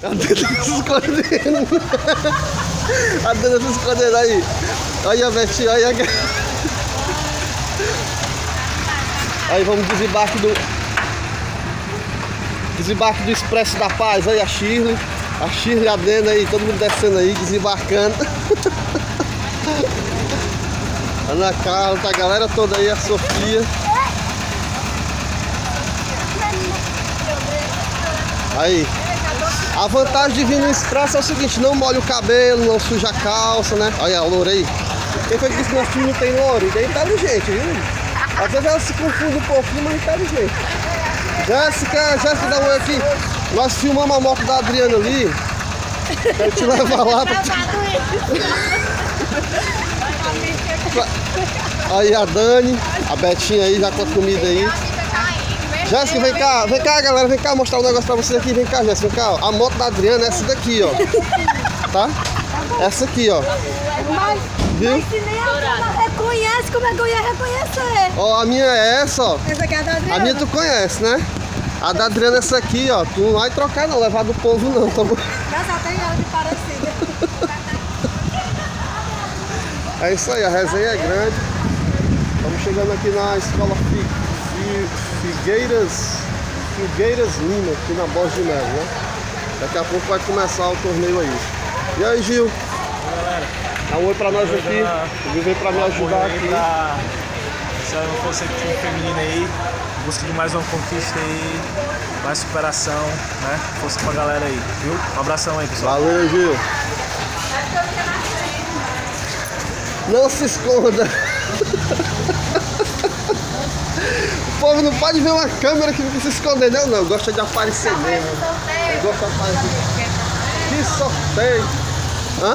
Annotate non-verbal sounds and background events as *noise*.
A Dana se escondendo. A Dana se aí. Olha a Betinha, olha a... Aí vamos desembarque do... Desembarque do Expresso da Paz. Aí a Shirley. A Shirley, a aí, todo mundo descendo aí, desembarcando. *laughs* Ana Carla, tá a galera toda aí, a Sofia. Aí. A vantagem de vir no expresso é o seguinte, não molha o cabelo, não suja a calça, né? Olha a loura aí. Quem foi que disse que nosso time não tem louro? E daí é inteligente, viu? Às vezes ela se confunde um pouquinho, mas é inteligente. Jéssica, Jéssica, dá um oi aqui. Nós filmamos a moto da Adriana ali. Quero te levar lá pra. Aí a Dani, a Betinha aí já com a comida aí. Jéssica, vem cá, vem cá, galera, vem cá mostrar um negócio pra vocês aqui. Vem cá, Jéssica, vem cá. Ó. A moto da Adriana é essa daqui, ó. Tá? Essa aqui, ó. Mas, Viu? mas se nem a reconhece, como é que eu ia reconhecer? Ó, a minha é essa, ó. Essa aqui é a da Adriana. A minha tu conhece, né? A da Adriana é essa aqui, ó. Tu não vai trocar não, levar do povo não, tá bom? Só tem ela de parecida. É isso aí, a resenha é grande. Estamos chegando aqui na escola Fi, Fi, Figueiras, Figueiras Lima, aqui na Borges de Melo, né? Daqui a pouco vai começar o torneio aí. E aí, Gil? galera. Dá um oi pra nós aqui. O Gil veio pra me ajudar aqui. pra essa força time feminina aí, busca de mais uma conquista aí, mais superação, né? Força pra galera aí, viu? Um abração aí, pessoal. Valeu, Gil. Não se esconda. Povo não pode ver uma câmera que fica se escondendo. Eu não, gosta de aparecer mesmo. Eu gosto de aparecer. Que sorteio. Hã?